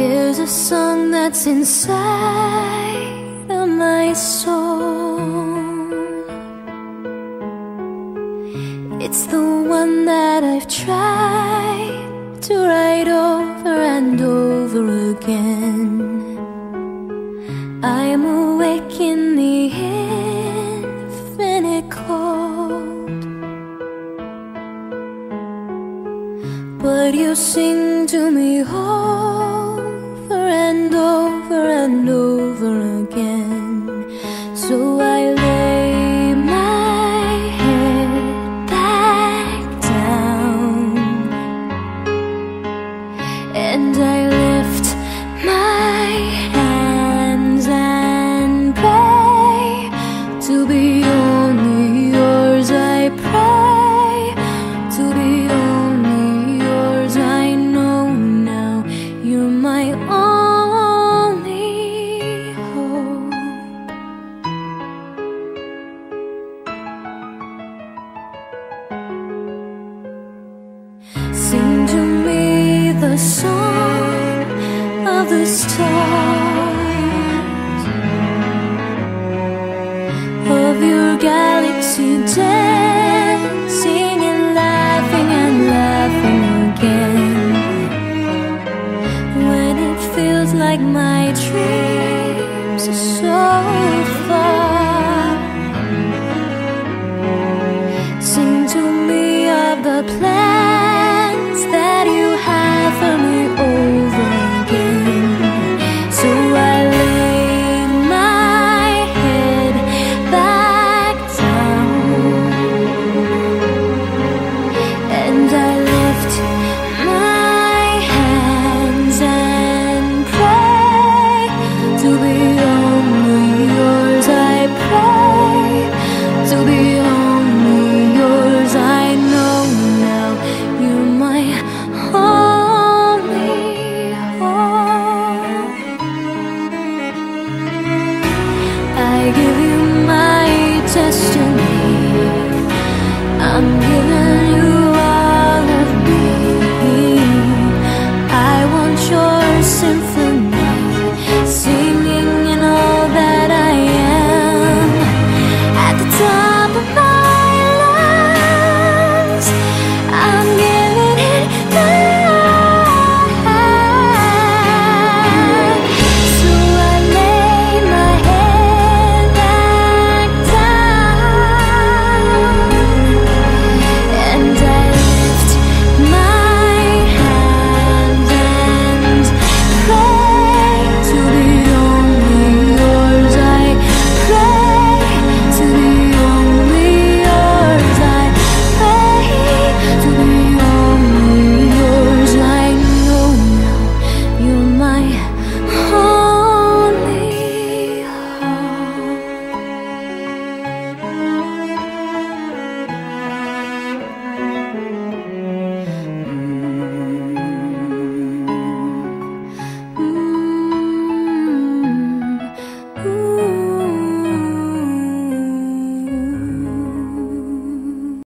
There's a song that's inside of my soul. It's the one that I've tried to write over and over again. I'm awake in the infinite cold. But you sing to me over and I lift my hands and pray to be only yours. I pray to be only yours. I know now you're my only hope. Sing to me the song the stars of your galaxy